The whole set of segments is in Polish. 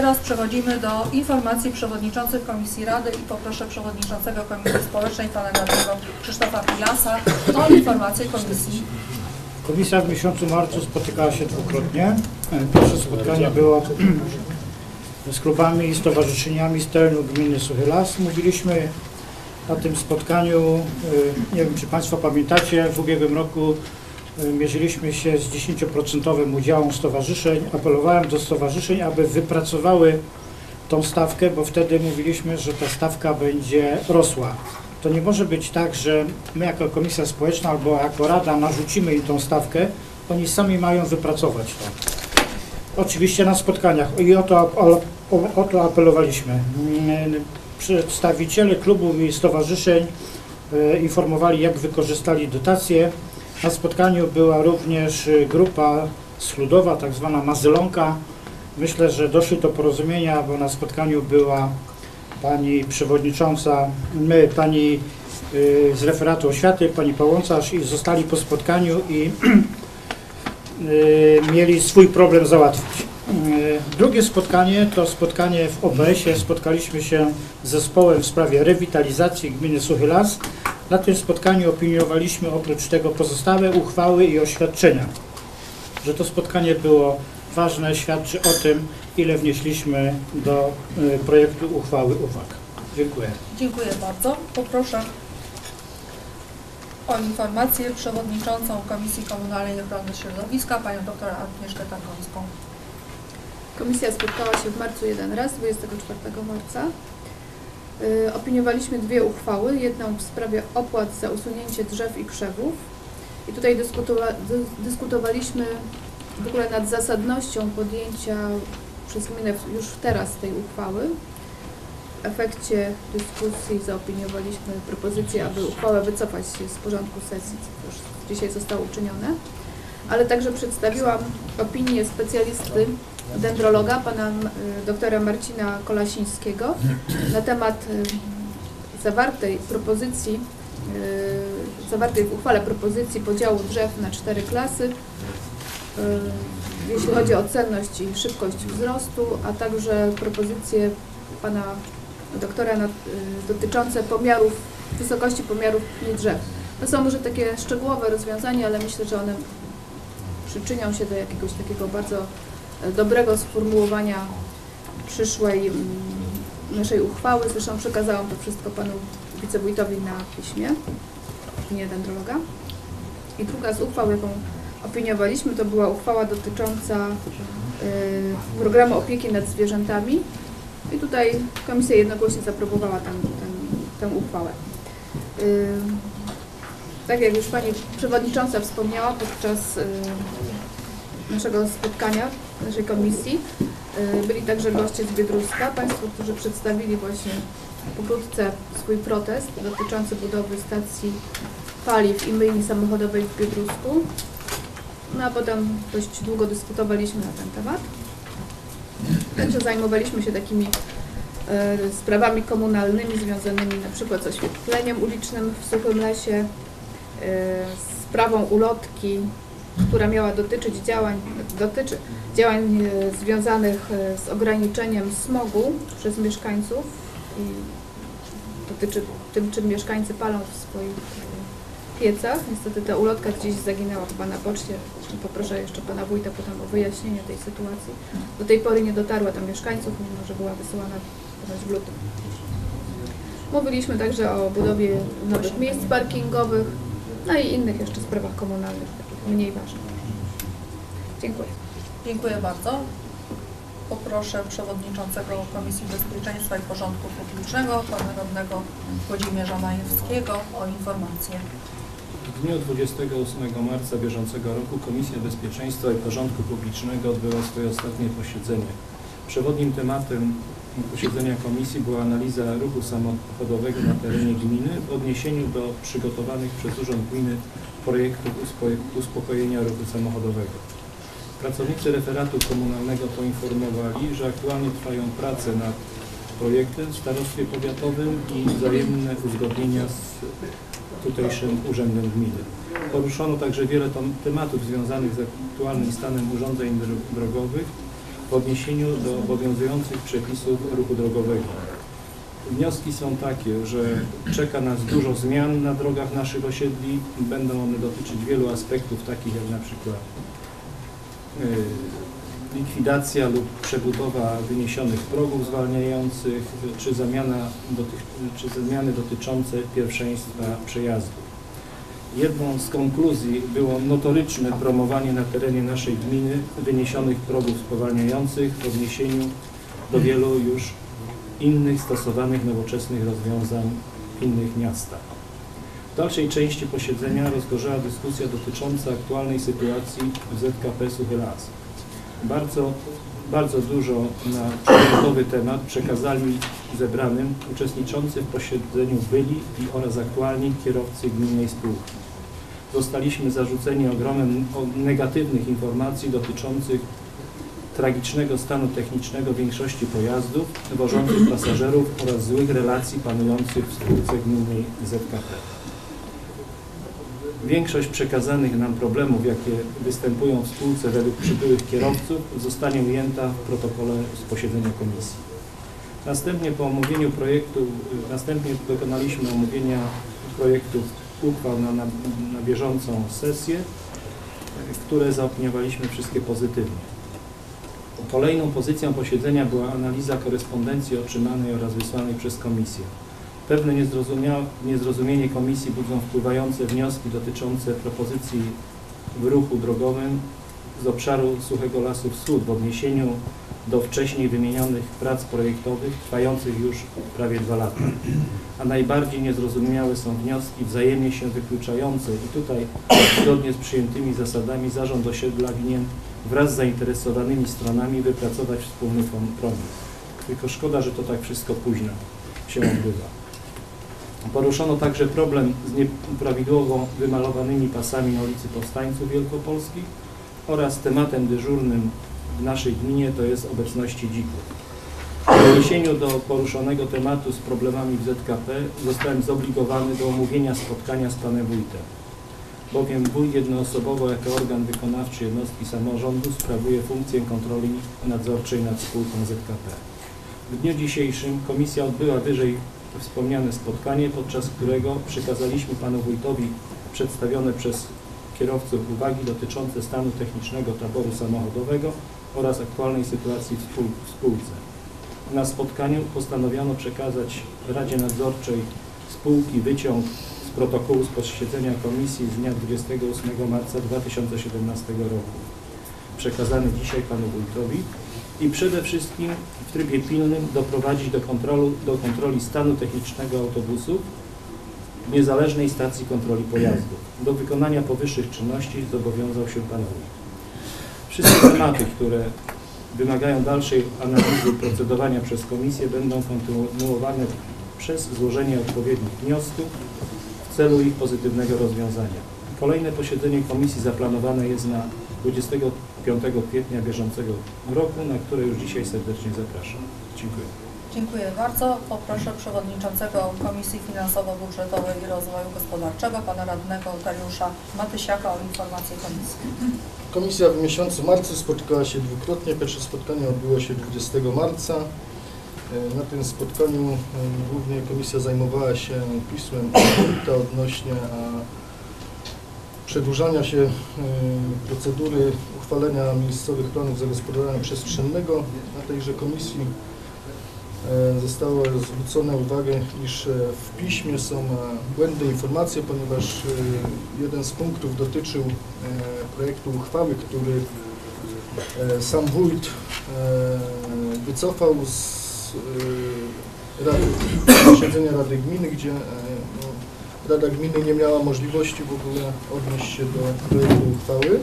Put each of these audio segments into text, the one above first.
teraz przechodzimy do informacji przewodniczących Komisji Rady i poproszę przewodniczącego Komisji Społecznej pana radnego Krzysztofa Pilasa o informację Komisji. Komisja w miesiącu marcu spotykała się dwukrotnie. Pierwsze spotkanie było z klubami i stowarzyszeniami z terenu gminy Suchy Las. Mówiliśmy na tym spotkaniu, e, nie wiem czy Państwo pamiętacie, w ubiegłym roku mierzyliśmy się z 10% udziałem stowarzyszeń. Apelowałem do stowarzyszeń, aby wypracowały tą stawkę, bo wtedy mówiliśmy, że ta stawka będzie rosła. To nie może być tak, że my jako Komisja Społeczna albo jako Rada narzucimy im tą stawkę, oni sami mają wypracować to. Oczywiście na spotkaniach i o to, o, o, to apelowaliśmy. Mm, Przedstawiciele klubów i stowarzyszeń e, informowali, jak wykorzystali dotacje. Na spotkaniu była również e, grupa schludowa, tak zwana Mazylonka. Myślę, że doszli do porozumienia, bo na spotkaniu była pani przewodnicząca, my, pani y, z referatu oświaty, pani Pałącarz i zostali po spotkaniu i y, mieli swój problem załatwić. Y, Drugie spotkanie to spotkanie w OBS-ie. Spotkaliśmy się z zespołem w sprawie rewitalizacji gminy Suchy Las. Na tym spotkaniu opiniowaliśmy oprócz tego pozostałe uchwały i oświadczenia. Że to spotkanie było ważne, świadczy o tym, ile wnieśliśmy do y, projektu uchwały uwag. Dziękuję. Dziękuję bardzo. Poproszę o informację przewodniczącą Komisji Komunalnej Ochrony Środowiska panią dr Agnieszkę Tarkowską. Komisja spotkała się w marcu jeden raz, 24 marca. Y, Opiniowaliśmy dwie uchwały. Jedną w sprawie opłat za usunięcie drzew i krzewów. I tutaj dyskutowa- dy- dyskutowaliśmy w ogóle nad zasadnością podjęcia przez gminę już teraz tej uchwały. W efekcie dyskusji zaopiniowaliśmy propozycję, aby uchwałę wycofać z porządku sesji, co już dzisiaj zostało uczynione. Ale także przedstawiłam opinię specjalisty dendrologa, pana y, doktora Marcina Kolasińskiego na temat y, zawartej propozycji, y, zawartej w uchwale propozycji podziału drzew na cztery klasy, jeśli chodzi o cenność i szybkość wzrostu, a także propozycje pana doktora dotyczące pomiarów, wysokości pomiarów drzew. To są może takie szczegółowe rozwiązania, ale myślę, że one przyczynią się do jakiegoś takiego bardzo dobrego sformułowania przyszłej mm, naszej uchwały. Zresztą przekazałam to wszystko panu wicewójtowi na piśmie, opinię dendrologa. I druga z uchwał, jaką opiniowaliśmy, to była uchwała dotycząca y, programu opieki nad zwierzętami. I tutaj komisja jednogłośnie zaaprobowała tę, tę, tę uchwałę. Y, tak jak już Pani Przewodnicząca wspomniała podczas y, naszego spotkania, naszej komisji, y, byli także goście z Biedruska, Państwo, którzy przedstawili właśnie pokrótce swój protest dotyczący budowy stacji paliw i myjni samochodowej w Biedrusku. No a potem dość długo dyskutowaliśmy na ten temat. Także zajmowaliśmy się takimi e, sprawami komunalnymi związanymi na przykład z oświetleniem ulicznym w Suchym Lesie, e, sprawą ulotki, która miała dotyczyć działań, dotyczy działań e, związanych e, z ograniczeniem smogu przez mieszkańców i dotyczy tym, czym mieszkańcy palą w swoich e, piecach. Niestety ta ulotka gdzieś zaginęła chyba na poczcie. Poproszę jeszcze pana wójta potem o wyjaśnienie tej sytuacji. Do tej pory nie dotarła do mieszkańców, mimo że była wysyłana w lutym. Mówiliśmy także o budowie nowych miejsc parkingowych, no i innych jeszcze sprawach komunalnych, takich mniej ważnych. Dziękuję. Dziękuję bardzo. Poproszę przewodniczącego Komisji Bezpieczeństwa i Porządku Publicznego, pana radnego Włodzimierza Majewskiego o informację. W dniu 28 marca bieżącego roku Komisja Bezpieczeństwa i Porządku Publicznego odbyła swoje ostatnie posiedzenie. Przewodnim tematem posiedzenia komisji była analiza ruchu samochodowego na terenie gminy w odniesieniu do przygotowanych przez Urząd Gminy projektów uspo- uspokojenia ruchu samochodowego. Pracownicy referatu komunalnego poinformowali, że aktualnie trwają prace nad projektem w starostwie powiatowym i wzajemne uzgodnienia z tutejszym urzędem gminy. Poruszono także wiele tematów związanych z aktualnym stanem urządzeń dro- drogowych, w odniesieniu do obowiązujących przepisów ruchu drogowego. Wnioski są takie, że czeka nas dużo zmian na drogach naszych osiedli. Będą one dotyczyć wielu aspektów, takich jak na przykład likwidacja lub przebudowa wyniesionych progów zwalniających, czy, zamiana dotych, czy zmiany dotyczące pierwszeństwa przejazdu. Jedną z konkluzji było notoryczne promowanie na terenie naszej gminy wyniesionych progów spowalniających w odniesieniu do wielu już innych stosowanych nowoczesnych rozwiązań w innych miastach. W dalszej części posiedzenia rozgorzała dyskusja dotycząca aktualnej sytuacji w ZKP Suchy. Bardzo, bardzo dużo na przedmiotowy temat przekazali zebranym uczestniczący w posiedzeniu byli i oraz aktualni kierowcy gminnej spółki. Zostaliśmy zarzuceni ogromem negatywnych informacji dotyczących tragicznego stanu technicznego większości pojazdów wożących pasażerów oraz złych relacji panujących w spółce gminnej ZKP. Większość przekazanych nam problemów, jakie występują w spółce według przybyłych kierowców, zostanie ujęta w protokole z posiedzenia komisji. Następnie po omówieniu projektu, następnie dokonaliśmy omówienia projektów uchwał na, na, na bieżącą sesję, które zaopiniowaliśmy wszystkie pozytywnie. Kolejną pozycją posiedzenia była analiza korespondencji otrzymanej oraz wysłanej przez komisję. Pewne niezrozumienie komisji budzą wpływające wnioski dotyczące propozycji w ruchu drogowym z obszaru Suchego Lasu Wschód w odniesieniu do wcześniej wymienionych prac projektowych trwających już prawie dwa lata. A najbardziej niezrozumiałe są wnioski wzajemnie się wykluczające i tutaj zgodnie z przyjętymi zasadami zarząd osiedla winien wraz z zainteresowanymi stronami wypracować wspólny kompromis. Tylko szkoda, że to tak wszystko późno się odbywa. Poruszono także problem z nieprawidłowo wymalowanymi pasami na ulicy Powstańców Wielkopolskich oraz tematem dyżurnym w naszej gminie to jest obecności dzików. W odniesieniu do poruszonego tematu z problemami w ZKP zostałem zobligowany do omówienia spotkania z panem wójtem, bowiem wójt jednoosobowo jako organ wykonawczy jednostki samorządu sprawuje funkcję kontroli nadzorczej nad spółką ZKP. W dniu dzisiejszym komisja odbyła wyżej wspomniane spotkanie, podczas którego przekazaliśmy panu wójtowi przedstawione przez kierowców uwagi dotyczące stanu technicznego taboru samochodowego oraz aktualnej sytuacji w spół- w spółce. Na spotkaniu postanowiono przekazać Radzie Nadzorczej spółki wyciąg z protokołu z posiedzenia komisji z dnia 28 marca 2017 roku, przekazany dzisiaj panu wójtowi i przede wszystkim w trybie pilnym doprowadzić do, kontrolu, do kontroli stanu technicznego autobusów w niezależnej stacji kontroli pojazdów. Do wykonania powyższych czynności zobowiązał się Pan Wójt. Wszystkie tematy, które wymagają dalszej analizy procedowania przez Komisję będą kontynuowane przez złożenie odpowiednich wniosków w celu ich pozytywnego rozwiązania. Kolejne posiedzenie Komisji zaplanowane jest na 25 kwietnia bieżącego roku, na które już dzisiaj serdecznie zapraszam. Dziękuję. Dziękuję bardzo. Poproszę przewodniczącego Komisji Finansowo-Budżetowej i Rozwoju Gospodarczego, pana radnego Dariusza Matysiaka o informację komisji. Komisja w miesiącu marcu spotykała się dwukrotnie. Pierwsze spotkanie odbyło się 20 marca. E, Na tym spotkaniu e, głównie komisja zajmowała się pismem odnośnie przedłużania się e, procedury uchwalenia miejscowych planów zagospodarowania przestrzennego. Na tejże komisji e, zostało zwrócone uwagę, iż e, w piśmie są e, błędne informacje, ponieważ jeden z punktów dotyczył projektu uchwały, który sam wójt wycofał z rady, posiedzenia Rady Gminy, gdzie no, Rada Gminy nie miała możliwości w ogóle odnieść się do projektu uchwały.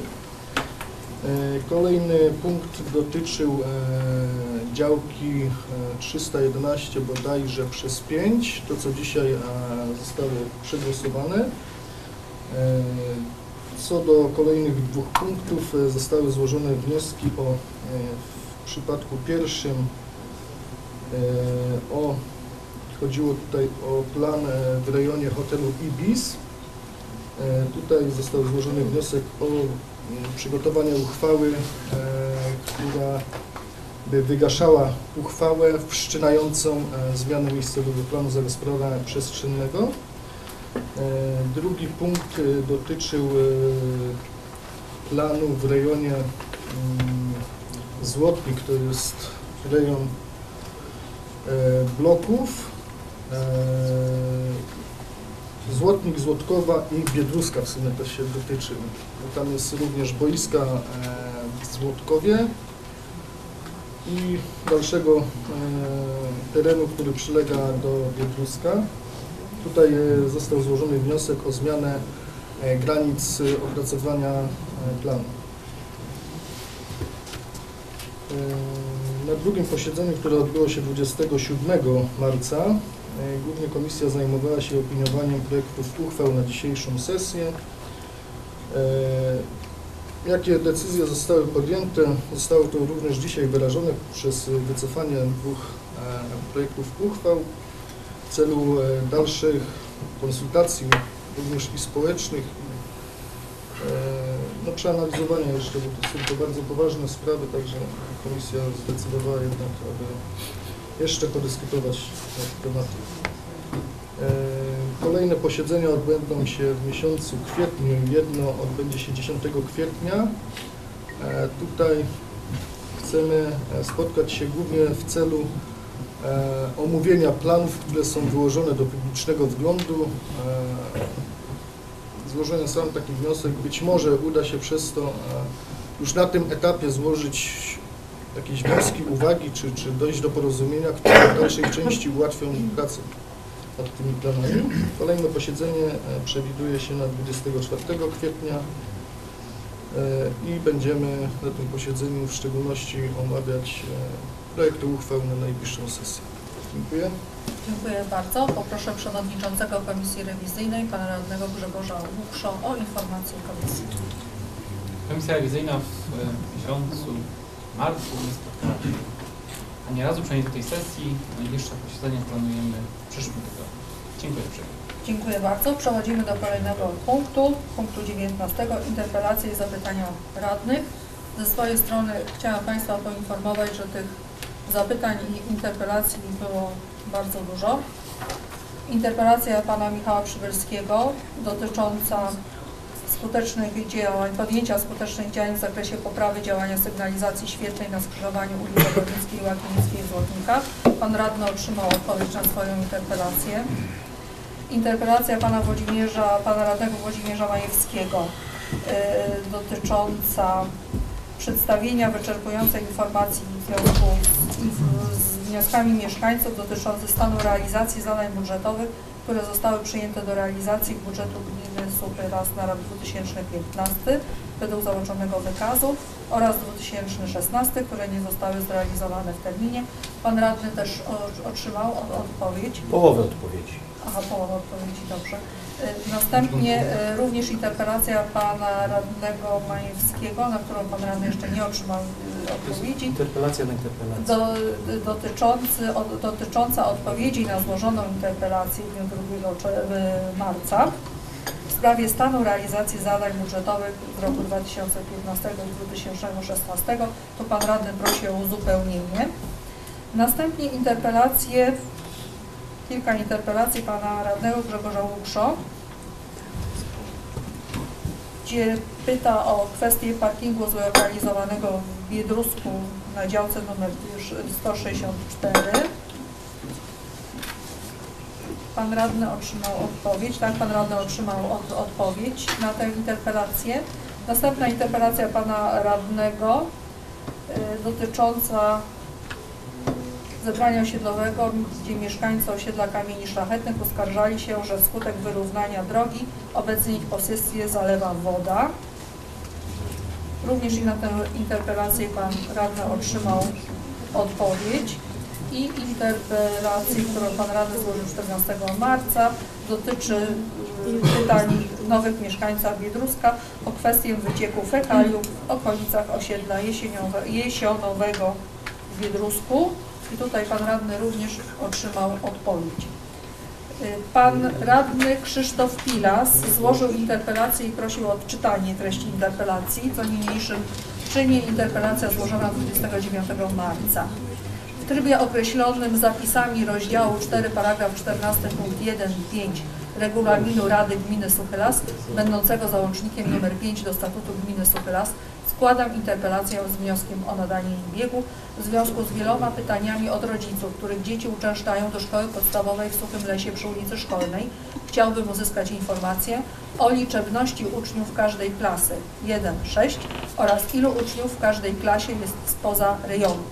E, Kolejny punkt dotyczył e, działki e, 311 bodajże przez 5, to co dzisiaj e, zostały przegłosowane. E, Co do kolejnych dwóch punktów e, zostały złożone wnioski o, e, w przypadku pierwszym e, o, chodziło tutaj o plan e, w rejonie hotelu Ibis. E, Tutaj został złożony wniosek o mm, przygotowanie uchwały, e, która by wygaszała uchwałę wszczynającą e, zmianę miejscowego planu zagospodarowania przestrzennego. E, Drugi punkt dotyczył planu w rejonie mm, Złotnik, to jest rejon bloków. Złotnik, Złotkowa i Biedruska w sumie też się dotyczy. Bo tam jest również boiska e, w Złotkowie i dalszego e, terenu, który przylega do Biedruska. Tutaj e, został złożony wniosek o zmianę granic opracowania planu. Na drugim posiedzeniu, które odbyło się 27 marca, głównie komisja zajmowała się opiniowaniem projektów uchwał na dzisiejszą sesję. E, Jakie decyzje zostały podjęte? Zostało to również dzisiaj wyrażone przez wycofanie dwóch e, projektów uchwał w celu e, dalszych konsultacji, również i społecznych, e, no, przeanalizowania jeszcze, bo to są to bardzo poważne sprawy, także komisja zdecydowała jednak, aby jeszcze podyskutować na te tematy. E, Kolejne posiedzenia odbędą się w miesiącu kwietniu. Jedno odbędzie się 10 kwietnia. E, Tutaj chcemy e, spotkać się głównie w celu omówienia planów, które są wyłożone do publicznego wglądu. Złożony sam taki wniosek. Być może uda się przez to już na tym etapie złożyć jakieś wnioski, uwagi, czy, czy dojść do porozumienia, które w dalszej części ułatwią pracę nad tymi planami. Kolejne posiedzenie e, przewiduje się na 24 kwietnia e, i będziemy na tym posiedzeniu w szczególności omawiać e, projekty uchwał na najbliższą sesję. Dziękuję. Dziękuję bardzo. Poproszę przewodniczącego Komisji Rewizyjnej, pana radnego Grzegorza Łukszo o informację komisji. Komisja rewizyjna w miesiącu marcu nie spotkała się ani razu, przynajmniej do tej sesji. Najbliższe posiedzenie planujemy w przyszłym tygodniu. Dziękuję uprzejmie. Dziękuję bardzo. Przechodzimy do kolejnego punktu, punktu 19, interpelacje i zapytania radnych. Ze swojej strony chciałam Państwa poinformować, że tych zapytań i interpelacji było bardzo dużo. Interpelacja pana Michała Przybylskiego dotycząca skutecznych działań, podjęcia skutecznych działań w zakresie poprawy działania sygnalizacji świetlnej na skrzyżowaniu ulic Ogrodnickiej i Łakińskiej w Złotnikach. Pan radny otrzymał odpowiedź na swoją interpelację. Interpelacja pana Włodzimierza, pana radnego Włodzimierza Majewskiego y, dotycząca przedstawienia wyczerpującej informacji w związku z, z wnioskami mieszkańców dotyczących stanu realizacji zadań budżetowych, które zostały przyjęte do realizacji budżetu gminy Supy raz na rok 2015 według załączonego wykazu oraz 2016, które nie zostały zrealizowane w terminie. Pan radny też otrzymał od- odpowiedź. Połowę odpowiedzi. Aha, połowa odpowiedzi, dobrze. Y, Następnie y, również interpelacja pana radnego Majewskiego, na którą pan radny jeszcze nie otrzymał y, odpowiedzi, Interpelacja na interpelację. do, dotyczący, od, dotycząca odpowiedzi na złożoną interpelację w dniu 2 cze- y, marca w sprawie stanu realizacji zadań budżetowych z roku 2015 i 2016. Tu pan radny prosi o uzupełnienie. Następnie interpelacje kilka interpelacji pana radnego Grzegorza Łukszo, gdzie pyta o kwestię parkingu zlokalizowanego w Biedrusku na działce numer 164. Pan radny otrzymał odpowiedź, tak, pan radny otrzymał od, odpowiedź na tę interpelację. Następna interpelacja pana radnego y, dotycząca zebrania osiedlowego, gdzie mieszkańcy osiedla Kamieni Szlachetnych uskarżali się, że wskutek wyrównania drogi obecnie ich posesję zalewa woda. Również i na tę interpelację pan radny otrzymał odpowiedź i interpelacji, którą pan radny złożył 14 marca dotyczy y, pytań nowych mieszkańców Biedruska o kwestię wycieku fekaliów w okolicach osiedla jesionowego w Biedrusku. I tutaj pan radny również otrzymał odpowiedź. Y, Pan radny Krzysztof Pilas złożył interpelację i prosił o odczytanie treści interpelacji, co niniejszym czy nie interpelacja złożona 29 marca. W trybie określonym zapisami rozdziału 4 paragraf 14 punkt 1 i 5 regulaminu Rady Gminy Suchy Las, będącego załącznikiem nr 5 do statutu Gminy Suchy Las, składam interpelację z wnioskiem o nadanie im biegu w związku z wieloma pytaniami od rodziców, których dzieci uczęszczają do szkoły podstawowej w Suchym Lesie przy ulicy Szkolnej. Chciałbym uzyskać informację o liczebności uczniów każdej klasy 1-6 oraz ilu uczniów w każdej klasie jest spoza rejonu.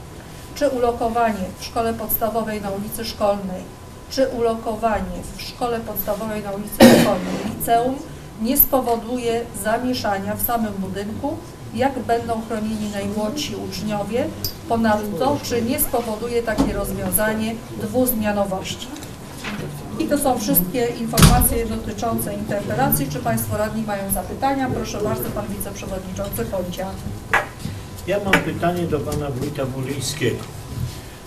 Czy ulokowanie w szkole podstawowej na ulicy Szkolnej, czy ulokowanie w szkole podstawowej na ulicy Szkolnej liceum nie spowoduje zamieszania w samym budynku, jak będą chronieni najmłodsi uczniowie, ponadto czy nie spowoduje takie rozwiązanie dwuzmianowości. I to są wszystkie informacje dotyczące interpelacji. Czy Państwo radni mają zapytania? Proszę bardzo, Pan Wiceprzewodniczący Końcia. Ja mam pytanie do pana wójta Bulińskiego.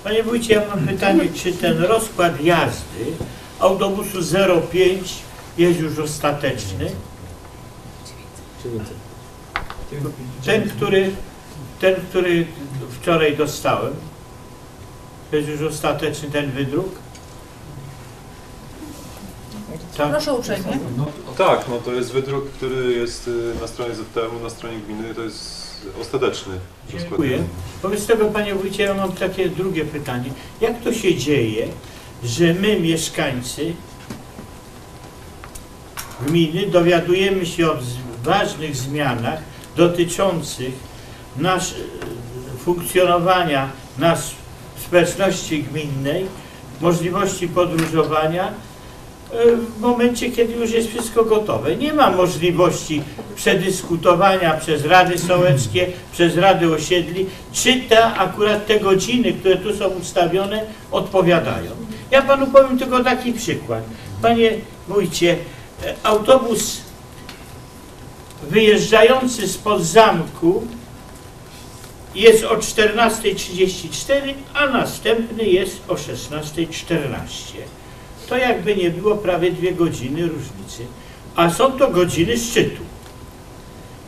Panie wójcie, ja mam pytanie, czy ten rozkład jazdy autobusu 05 jest już ostateczny? Ten, który, ten, który wczoraj dostałem, to jest już ostateczny ten wydruk? Tak. Proszę uprzejmie. No, tak, no to jest wydruk, który jest y, na stronie ZTM, na stronie gminy, to jest ostateczny. Dziękuję. Wobec tego, panie wójcie, ja mam takie drugie pytanie. Jak to się dzieje, że my, mieszkańcy gminy, dowiadujemy się o ważnych zmianach dotyczących nasz, funkcjonowania nas społeczności gminnej, możliwości podróżowania, e, w momencie, kiedy już jest wszystko gotowe. Nie ma możliwości przedyskutowania przez Rady Sołeckie, przez Rady Osiedli, czy te, akurat te godziny, które tu są ustawione, odpowiadają. Ja panu powiem tylko taki przykład. Panie wójcie, e, autobus wyjeżdżający spod zamku jest o 14.34, a następny jest o 16.14. To jakby nie było prawie dwie godziny różnicy, a są to godziny szczytu.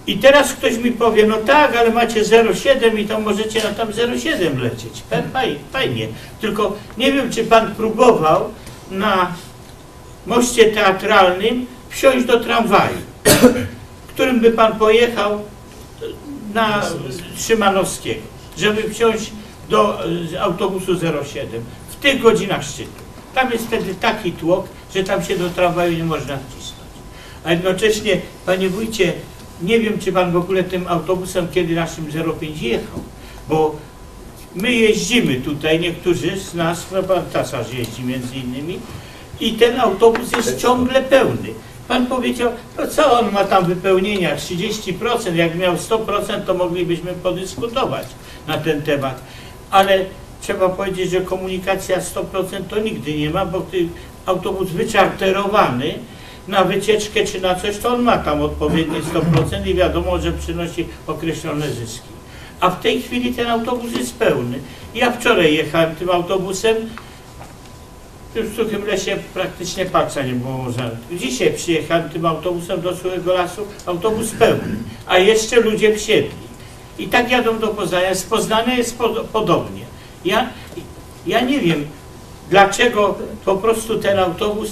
I teraz ktoś mi powie, no tak, ale macie 0,7 i to możecie na tam 0,7 lecieć. Fajnie. Tylko nie wiem, czy pan próbował na moście teatralnym wsiąść do tramwaju, którym by pan pojechał na Szymanowskiego, żeby wsiąść do autobusu 07 w tych godzinach szczytu. Tam jest wtedy taki tłok, że tam się do tramwaju nie można wcisnąć. A jednocześnie, panie wójcie, nie wiem, czy pan w ogóle tym autobusem kiedy naszym 05 jechał, bo my jeździmy tutaj, niektórzy z nas, no pan Tasarz jeździ między innymi, i ten autobus jest ciągle pełny. Pan powiedział, no co on ma tam wypełnienia, 30%, jak miał 100%, to moglibyśmy podyskutować na ten temat. Ale trzeba powiedzieć, że komunikacja 100% to nigdy nie ma, bo ty, autobus wyczarterowany na wycieczkę czy na coś, to on ma tam odpowiednie 100% i wiadomo, że przynosi określone zyski. A w tej chwili ten autobus jest pełny. Ja wczoraj jechałem tym autobusem, już w Suchym Lesie praktycznie palca nie było można. Dzisiaj przyjechałem tym autobusem do Suchego Lasu, autobus pełny, a jeszcze ludzie wsiedli. I tak jadą do Poznania. Z Poznania jest pod, podobnie. Ja, ja nie wiem, dlaczego po prostu ten autobus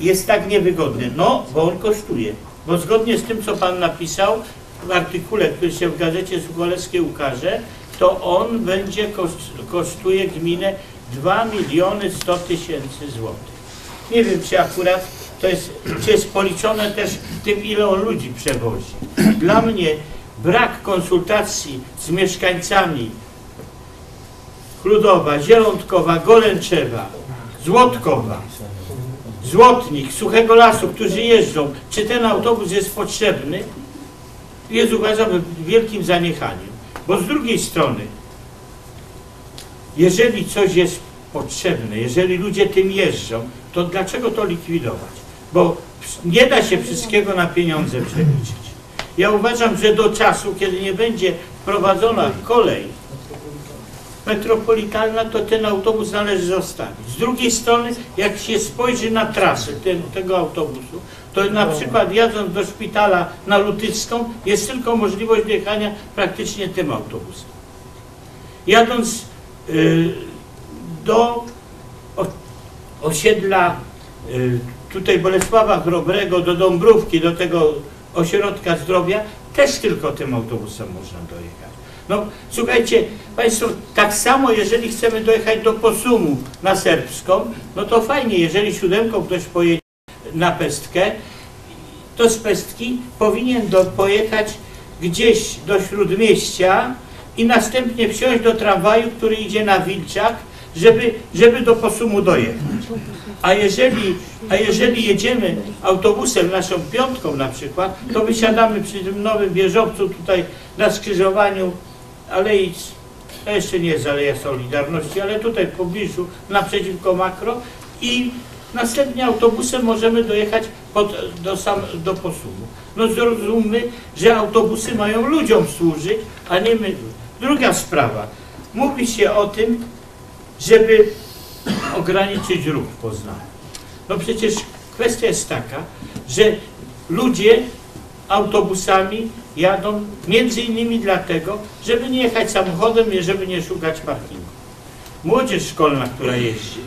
jest tak niewygodny. No, bo on kosztuje. Bo zgodnie z tym, co Pan napisał w artykule, który się w Gazecie Sucholeckiej ukaże, to on będzie koszt, kosztuje gminę 2 miliony 100 tysięcy złotych. Nie wiem, czy akurat to jest, czy jest policzone też tym, ile on ludzi przewozi. Dla mnie brak konsultacji z mieszkańcami Chludowa, Zielątkowa, Golęczewa, Złotkowa, Złotnik, Suchego Lasu, którzy jeżdżą, czy ten autobus jest potrzebny, jest uważam wielkim zaniechaniem. Bo z drugiej strony, jeżeli coś jest potrzebne, jeżeli ludzie tym jeżdżą, to dlaczego to likwidować? Bo nie da się wszystkiego na pieniądze przeliczyć. Ja uważam, że do czasu, kiedy nie będzie wprowadzona kolej metropolitalna, to ten autobus należy zostawić. Z drugiej strony, jak się spojrzy na trasę ten, tego autobusu, to na przykład jadąc do szpitala na Lutycką jest tylko możliwość dojechania praktycznie tym autobusem. Jadąc do o- osiedla y, tutaj Bolesława Chrobrego, do Dąbrówki, do tego ośrodka zdrowia, też tylko tym autobusem można dojechać. No słuchajcie, Państwo, tak samo jeżeli chcemy dojechać do Posumu na Serbską, no to fajnie, jeżeli siódemką ktoś pojedzie na Pestkę, to z Pestki powinien do, pojechać gdzieś do Śródmieścia i następnie wsiąść do tramwaju, który idzie na Wilczak, żeby, żeby do Posumu dojechać. A jeżeli, a jeżeli jedziemy autobusem, naszą piątką na przykład, to wysiadamy przy tym nowym wieżowcu tutaj na skrzyżowaniu Alei, to jeszcze nie jest Aleja Solidarności, ale tutaj w pobliżu, naprzeciwko makro i następnie autobusem możemy dojechać pod, do, sam, do Posumu. No zrozummy, że autobusy mają ludziom służyć, a nie my. Druga sprawa. Mówi się o tym, żeby ograniczyć ruch w Poznaniu. No przecież kwestia jest taka, że ludzie autobusami jadą między innymi dlatego, żeby nie jechać samochodem, żeby nie szukać parkingu. Młodzież szkolna, która jeździ,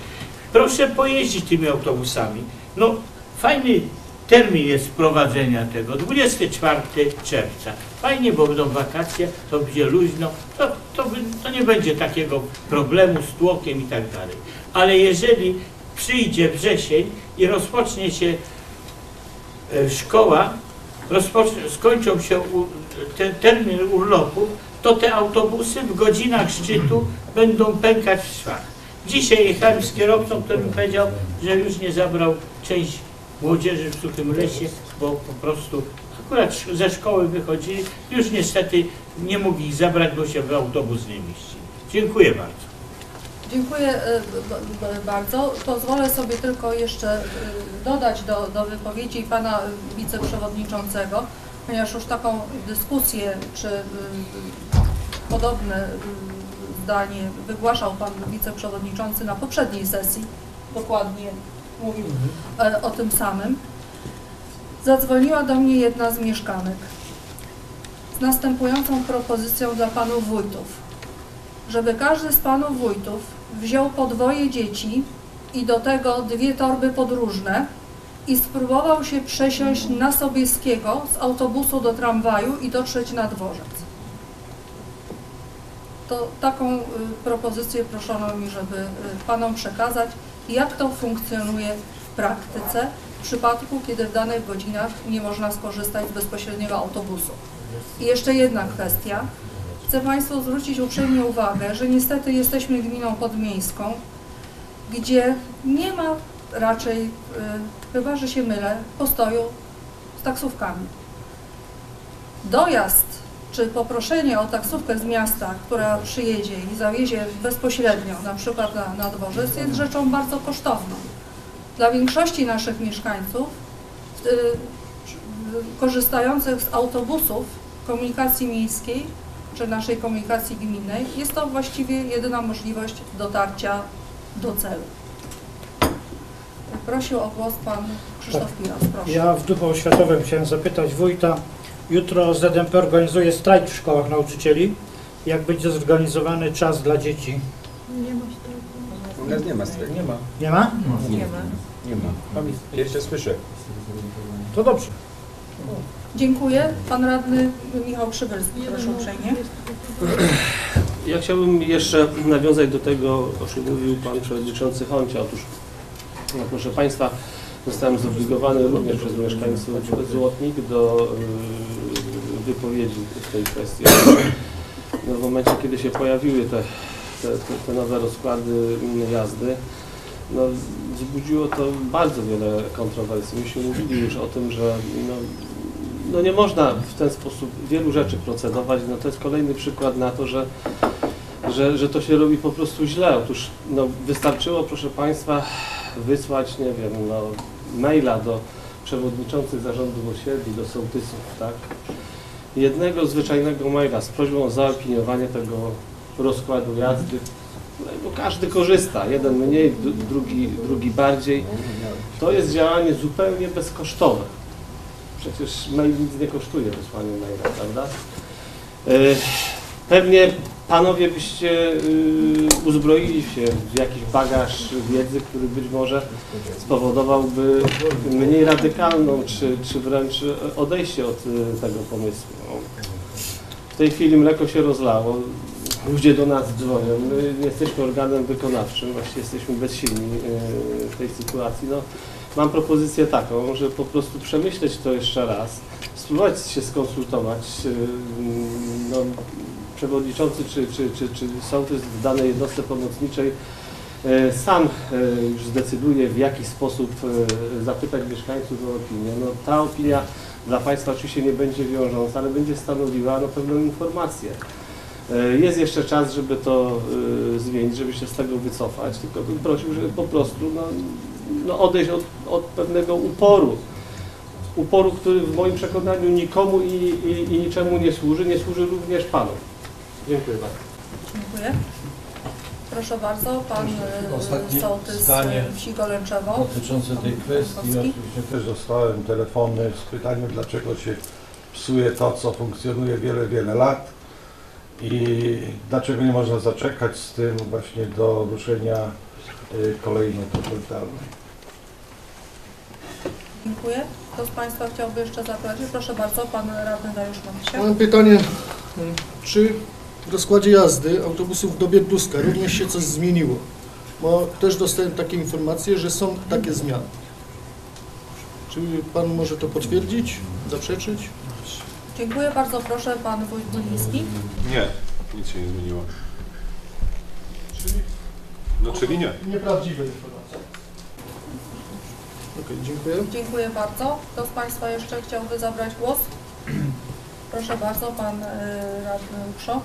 proszę pojeździć tymi autobusami. No fajny termin jest wprowadzenia tego, 24 czerwca. Fajnie, bo będą wakacje, to będzie luźno, to, to, to nie będzie takiego problemu z tłokiem i tak dalej. Ale jeżeli przyjdzie wrzesień i rozpocznie się e, szkoła, skończą się u, ten termin urlopu, to te autobusy w godzinach szczytu będą pękać w szwach. Dzisiaj jechałem z kierowcą, który mi powiedział, że już nie zabrał część młodzieży w Suchym Lesie, bo po prostu akurat ze szkoły wychodzili, już niestety nie mógł ich zabrać, bo się w autobus nie mieści. Dziękuję bardzo. Dziękuję e, bardzo. Pozwolę sobie tylko jeszcze e, dodać do, do wypowiedzi pana e, wiceprzewodniczącego, ponieważ już taką dyskusję czy podobne zdanie wygłaszał pan wiceprzewodniczący na poprzedniej sesji, dokładnie mówił e, o tym samym. Zadzwoniła do mnie jedna z mieszkanek z następującą propozycją dla panów wójtów żeby każdy z panów wójtów wziął po dwoje dzieci i do tego dwie torby podróżne i spróbował się przesiąść na Sobieskiego z autobusu do tramwaju i dotrzeć na dworzec. To taką y, propozycję proszono mi, żeby y, panom przekazać, jak to funkcjonuje w praktyce w przypadku, kiedy w danych godzinach nie można skorzystać z bezpośredniego autobusu. I jeszcze jedna kwestia. Chcę Państwu zwrócić uprzejmie uwagę, że niestety jesteśmy gminą podmiejską, gdzie nie ma raczej, y, chyba że się mylę, postoju z taksówkami. Dojazd czy poproszenie o taksówkę z miasta, która przyjedzie i zawiezie bezpośrednio, na przykład na, na dworzec, jest rzeczą bardzo kosztowną. Dla większości naszych mieszkańców y, korzystających z autobusów komunikacji miejskiej czy naszej komunikacji gminnej, jest to właściwie jedyna możliwość dotarcia do celu. Prosił o głos pan Krzysztof Piras, proszę. Ja w duchu oświatowym chciałem zapytać wójta. Jutro ZMP organizuje strajk w szkołach nauczycieli. Jak będzie zorganizowany czas dla dzieci? U nas nie ma strajku. Nie ma. Nie ma? Nie ma. Pierwsze słyszę. To dobrze. Dziękuję. Pan radny Michał Przybylski, proszę uprzejmie. Ja chciałbym jeszcze nawiązać do tego, o czym mówił Pan Przewodniczący Honcia. Otóż, no, proszę Państwa, zostałem zobligowany również przez mieszkańców Złotnik do y, wypowiedzi w tej kwestii. No, w momencie, kiedy się pojawiły te, te, te, nowe rozkłady jazdy, no, wzbudziło to bardzo wiele kontrowersji. Myśmy mówili już o tym, że no, no nie można w ten sposób wielu rzeczy procedować. No to jest kolejny przykład na to, że, że, że to się robi po prostu źle. Otóż no, wystarczyło, proszę Państwa, wysłać, nie wiem, no, maila do przewodniczących zarządów osiedli, do sołtysów, tak? Jednego zwyczajnego maila z prośbą o zaopiniowanie tego rozkładu jazdy, no, bo każdy korzysta, jeden mniej, dru- drugi, drugi bardziej. To jest działanie zupełnie bezkosztowe. Przecież mail nic nie kosztuje wysłanie maila, prawda? E, Pewnie panowie byście y, uzbroili się w jakiś bagaż wiedzy, który być może spowodowałby mniej radykalną, czy, czy wręcz odejście od y, tego pomysłu. W tej chwili mleko się rozlało, ludzie do nas dzwonią, my nie jesteśmy organem wykonawczym, właściwie jesteśmy bezsilni y, w tej sytuacji. No, mam propozycję taką, że po prostu przemyśleć to jeszcze raz, spróbować się skonsultować. y, No, przewodniczący czy, czy, czy, czy sołtys w danej jednostce pomocniczej e, sam e, już zdecyduje, w jaki sposób e, zapytać mieszkańców o opinię. No, ta opinia dla Państwa oczywiście nie będzie wiążąca, ale będzie stanowiła no, pewną informację. Jest jeszcze czas, żeby to zmienić, żeby się z tego wycofać, tylko bym prosił, żeby po prostu no, no odejść od, od pewnego uporu. Uporu, który w moim przekonaniu nikomu i, i, i niczemu nie służy, nie służy również Panu. Dziękuję bardzo. Dziękuję. Proszę bardzo, pan y, Ostatnie sołtys zdanie wsi Golęczewo. dotyczące tej kwestii. Kowalski. Oczywiście też dostałem telefony z pytaniem, dlaczego się psuje to, co funkcjonuje wiele, wiele lat i dlaczego nie można zaczekać z tym właśnie do ruszenia y, kolei metropolitalnej. Dziękuję. Kto z Państwa chciałby jeszcze zapytać? Proszę bardzo, pan radny Dariusz Matysiak. Mam pytanie, czy w rozkładzie jazdy autobusów do Biedluska również się coś zmieniło? Bo też dostałem takie informacje, że są takie zmiany. Czy Pan może to potwierdzić, zaprzeczyć? Dziękuję bardzo. Proszę, pan wójt Buliński. Nie, nic się nie zmieniło. No czyli nie. Nieprawdziwe informacje. Okej, dziękuję. Dziękuję bardzo. Kto z Państwa jeszcze chciałby zabrać głos? Proszę bardzo, pan y, radny Ukrzo.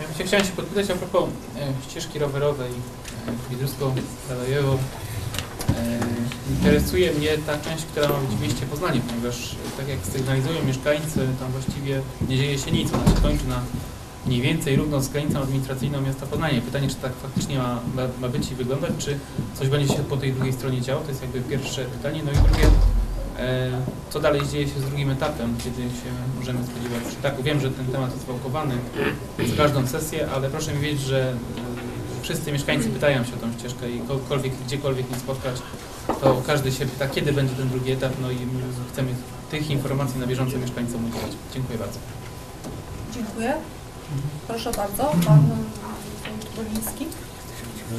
Ja Chciałem się podpytać a propos e, ścieżki rowerowej e, Widrusko-Kalajewo. E, Interesuje mnie ta część, która ma być w mieście Poznanie, ponieważ e, tak jak sygnalizują mieszkańcy, tam właściwie nie dzieje się nic. Ona się kończy na mniej więcej równo z granicą administracyjną miasta Poznanie. Pytanie, czy tak faktycznie ma, ma, ma być i wyglądać, czy coś będzie się po tej drugiej stronie działo? To jest jakby pierwsze pytanie. No i drugie, e, co dalej dzieje się z drugim etapem, kiedy się możemy spodziewać przetargu? Wiem, że ten temat jest wałkowany z każdą sesję, ale proszę mi wiedzieć, że y, wszyscy mieszkańcy pytają się o tą ścieżkę i kogokolwiek, gdziekolwiek nie spotkać, to każdy się pyta, kiedy będzie ten drugi etap, no i my chcemy tych informacji na bieżąco mieszkańcom udzielać. Dziękuję bardzo. Dziękuję. Proszę bardzo, pan.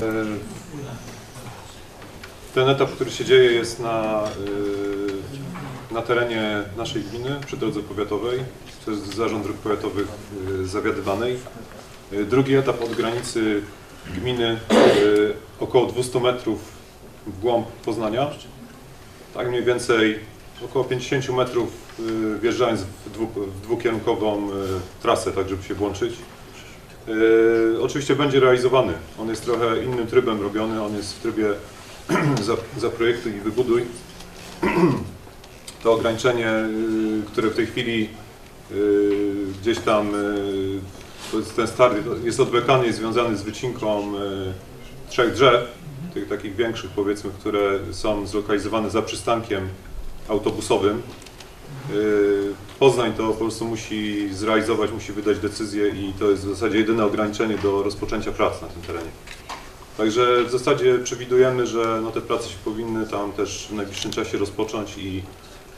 E, Ten etap, który się dzieje jest na, y, na terenie naszej gminy, przy drodze powiatowej, przez Zarząd Dróg Powiatowych y, zawiadywanej. Y, Drugi etap od granicy gminy około 200 metrów w głąb Poznania. Tak mniej więcej około 50 metrów wjeżdżając w, dwu, w dwukierunkową trasę, tak żeby się włączyć. Oczywiście będzie realizowany. On jest trochę innym trybem robiony, on jest w trybie zaprojektuj i wybuduj. To ograniczenie, yy, które w tej chwili yy, gdzieś tam, jest ten start jest odwlekany, jest związany z wycinką trzech drzew, tych takich większych powiedzmy, które są zlokalizowane za przystankiem autobusowym. Poznań to po prostu musi zrealizować, musi wydać decyzję i to jest w zasadzie jedyne ograniczenie do rozpoczęcia prac na tym terenie. Także w zasadzie przewidujemy, że no te prace się powinny tam też w najbliższym czasie rozpocząć i,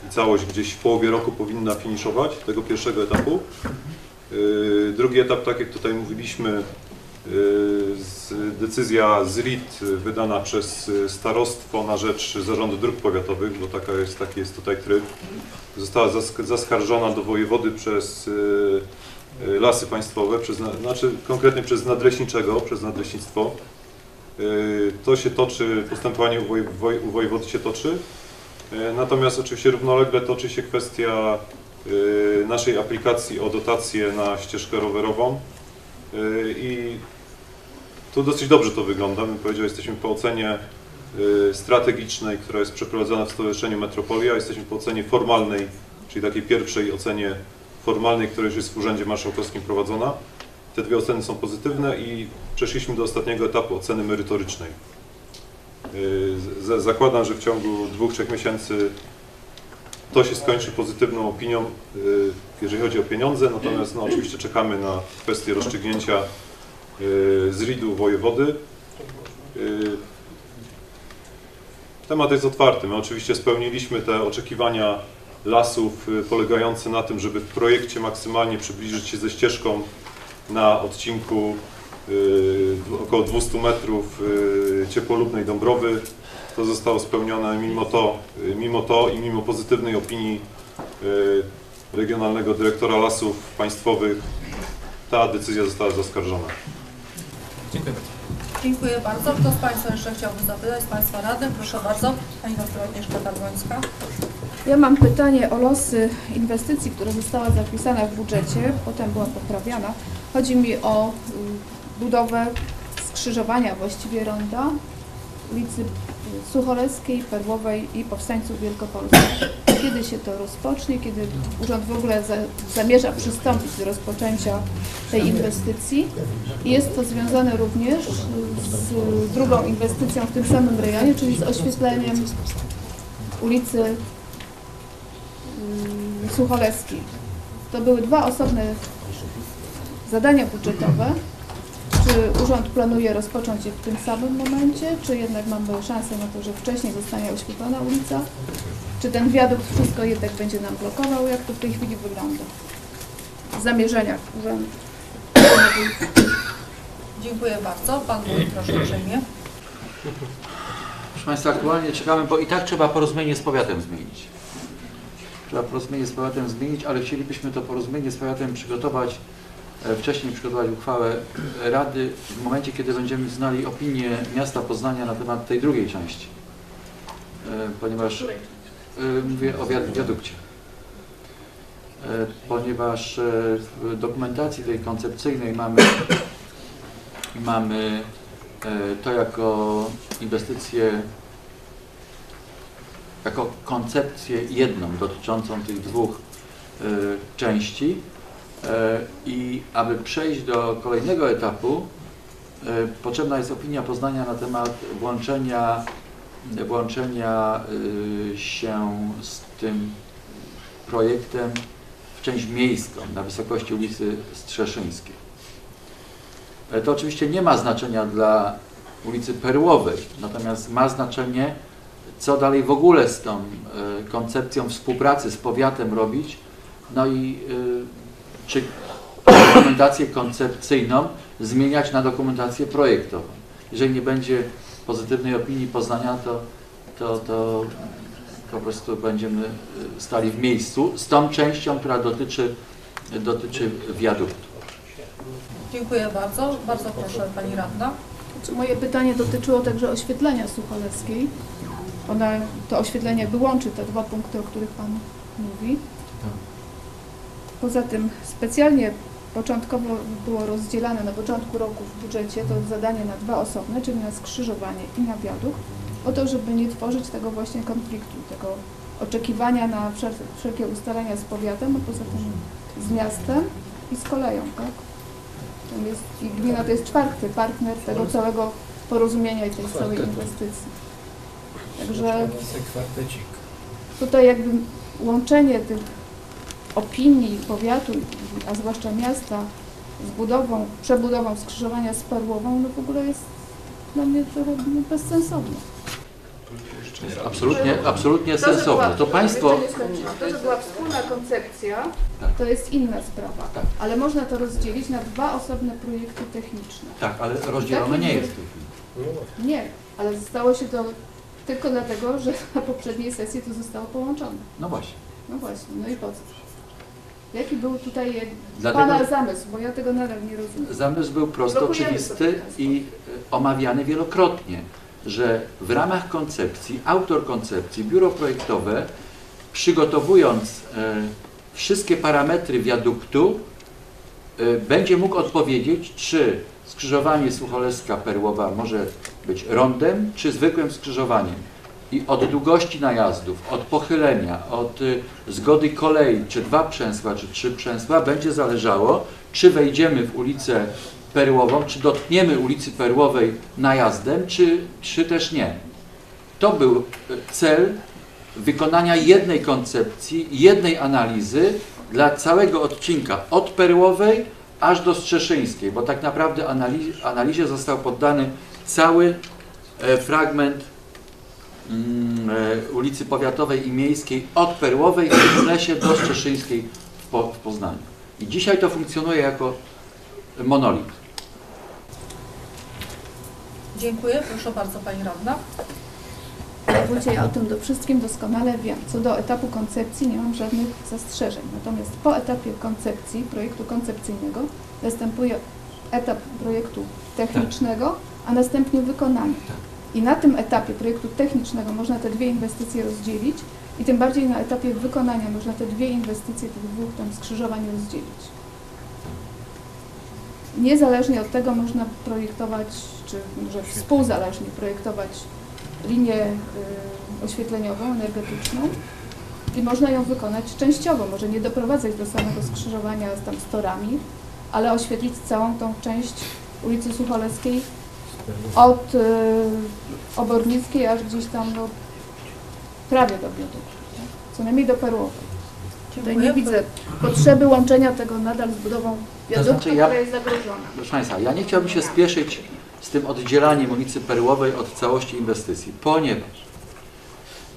i całość gdzieś w połowie roku powinna finiszować tego pierwszego etapu. Yy, Drugi etap, tak jak tutaj mówiliśmy, yy, z, decyzja z RIT wydana przez yy, starostwo na rzecz Zarządu Dróg Powiatowych, bo taka jest, taki jest tutaj tryb, została zask- zaskarżona do wojewody przez y, y, Lasy Państwowe, przez, na- znaczy konkretnie przez nadleśniczego, przez nadleśnictwo. Y, To się toczy, postępowanie u, woj, u wojewody się toczy. Y, Natomiast oczywiście równolegle toczy się kwestia y, naszej aplikacji o dotację na ścieżkę rowerową. I tu dosyć dobrze to wygląda, bym powiedział, jesteśmy po ocenie strategicznej, która jest przeprowadzana w Stowarzyszeniu Metropolia. Jesteśmy po ocenie formalnej, czyli takiej pierwszej ocenie formalnej, która już jest w Urzędzie Marszałkowskim prowadzona. Te dwie oceny są pozytywne i przeszliśmy do ostatniego etapu oceny merytorycznej. Y, z- Zakładam, że w ciągu dwóch, trzech miesięcy to się skończy pozytywną opinią, y, jeżeli chodzi o pieniądze, natomiast no, oczywiście czekamy na kwestię rozstrzygnięcia y, z RID-u wojewody. Temat jest otwarty. My oczywiście spełniliśmy te oczekiwania lasów polegające na tym, żeby w projekcie maksymalnie przybliżyć się ze ścieżką na odcinku y, około 200 metrów y, ciepłolubnej Dąbrowy. To zostało spełnione mimo to, y, mimo to i mimo pozytywnej opinii y, Regionalnego Dyrektora Lasów Państwowych ta decyzja została zaskarżona. Dziękuję bardzo. Dziękuję bardzo. Kto z Państwa jeszcze chciałby zapytać? Z Państwa radnych? Proszę bardzo. Pani doktor Agnieszka Targońska. Ja mam pytanie o losy inwestycji, która została zapisana w budżecie, potem była poprawiana. Chodzi mi o y, budowę skrzyżowania właściwie ronda ulicy Sucholeckiej, Perłowej i Powstańców Wielkopolskich. Kiedy się to rozpocznie, kiedy urząd w ogóle za, zamierza przystąpić do rozpoczęcia tej inwestycji. I jest to związane również z drugą inwestycją w tym samym rejonie, czyli z oświetleniem ulicy mm, Sucholeckiej. To były dwa osobne zadania budżetowe. Czy urząd planuje rozpocząć je w tym samym momencie, czy jednak mamy szansę na to, że wcześniej zostanie oświetlona ulica? Czy ten wiadukt wszystko jednak będzie nam blokował? Jak to w tej chwili wygląda? W zamierzeniach urzędu. Dziękuję bardzo. Pan Wójt, proszę uprzejmie. Proszę Państwa, aktualnie czekamy, bo i tak trzeba porozumienie z powiatem zmienić. Trzeba porozumienie z powiatem zmienić, ale chcielibyśmy to porozumienie z powiatem przygotować, e, wcześniej przygotować uchwałę Rady w momencie, kiedy będziemy znali opinię miasta Poznania na temat tej drugiej części. E, Ponieważ e, mówię o wiad- wiadukcie. Ponieważ w dokumentacji tej koncepcyjnej mamy, mamy to jako inwestycję, jako koncepcję jedną dotyczącą tych dwóch e, części E, i aby przejść do kolejnego etapu e, potrzebna jest opinia Poznania na temat włączenia, włączenia e, się z tym projektem w część miejską na wysokości ulicy Strzeszyńskiej. To oczywiście nie ma znaczenia dla ulicy Perłowej, natomiast ma znaczenie, co dalej w ogóle z tą e, koncepcją współpracy z powiatem robić, no i e, czy dokumentację koncepcyjną zmieniać na dokumentację projektową. Jeżeli nie będzie pozytywnej opinii Poznania, to, to, to po prostu będziemy e, stali w miejscu z tą częścią, która dotyczy, dotyczy wiaduktu. Dziękuję bardzo. Bardzo proszę Pani Radna. Znaczy, Moje pytanie dotyczyło także oświetlenia Sucholeckiej. Ona, to oświetlenie wyłączy te dwa punkty, o których Pan mówi. Poza tym specjalnie początkowo było rozdzielane na początku roku w budżecie to zadanie na dwa osobne, czyli na skrzyżowanie i na wiadukt, po to, żeby nie tworzyć tego właśnie konfliktu, tego oczekiwania na wszel- wszelkie ustalenia z powiatem, a poza tym z miastem i z koleją, tak? Tam jest, I gmina to jest czwarty partner tego całego porozumienia i tej całej inwestycji. Także tutaj jakby łączenie tych opinii powiatu, a zwłaszcza miasta z budową, przebudową skrzyżowania z Perłową, no w ogóle jest dla mnie trochę bezsensowne. Jest absolutnie, absolutnie To, że była- sensowne. To Państwo. To, że była wspólna koncepcja, Tak. to jest inna sprawa. Tak. Ale można to rozdzielić na dwa osobne projekty techniczne. tak, ale rozdzielone nie jest. Nie, ale stało się to tylko dlatego, że na poprzedniej sesji to zostało połączone. No właśnie. No właśnie, no i po co? Jaki był tutaj Dlatego- Pana zamysł, bo ja tego nadal nie rozumiem. Zamysł był prosto Blokujemy oczywisty i e, omawiany wielokrotnie, że w ramach koncepcji, autor koncepcji, biuro projektowe, przygotowując e, wszystkie parametry wiaduktu, e, będzie mógł odpowiedzieć, czy skrzyżowanie Sucholeska-Perłowa może być rondem, czy zwykłym skrzyżowaniem. I od długości najazdów, od pochylenia, od y, zgody kolei, czy dwa przęsła, czy trzy przęsła, będzie zależało, czy wejdziemy w ulicę Perłową, czy dotkniemy ulicy Perłowej najazdem, czy, czy też nie. to był e, cel wykonania jednej koncepcji, jednej analizy dla całego odcinka od Perłowej aż do Strzeszyńskiej, bo tak naprawdę analiz analizie został poddany cały e, fragment mm, e, ulicy Powiatowej i Miejskiej od Perłowej w lesie do Strzeszyńskiej w, po, w Poznaniu. I dzisiaj to funkcjonuje jako monolit. Dziękuję. Proszę bardzo Pani Radna. Wójcie, ja o tym do wszystkim doskonale wiem. Co do etapu koncepcji nie mam żadnych zastrzeżeń. Natomiast po etapie koncepcji, projektu koncepcyjnego następuje etap projektu technicznego, a następnie wykonania. I na tym etapie projektu technicznego można te dwie inwestycje rozdzielić i tym bardziej na etapie wykonania można te dwie inwestycje, tych dwóch tam skrzyżowań rozdzielić. Niezależnie od tego można projektować, czy może współzależnie projektować linię y, oświetleniową, energetyczną i można ją wykonać częściowo, może nie doprowadzać do samego skrzyżowania z tam z torami, ale oświetlić całą tą część ulicy Sucholewskiej od y, Obornickiej aż gdzieś tam no, prawie do Bioduku, tak? co najmniej do Perłowej. Tutaj nie widzę potrzeby łączenia tego nadal z budową wiaduktu, znaczy ja- która jest zagrożona. Proszę Państwa, ja nie chciałbym się spieszyć z tym oddzielaniem ulicy Perłowej od całości inwestycji, ponieważ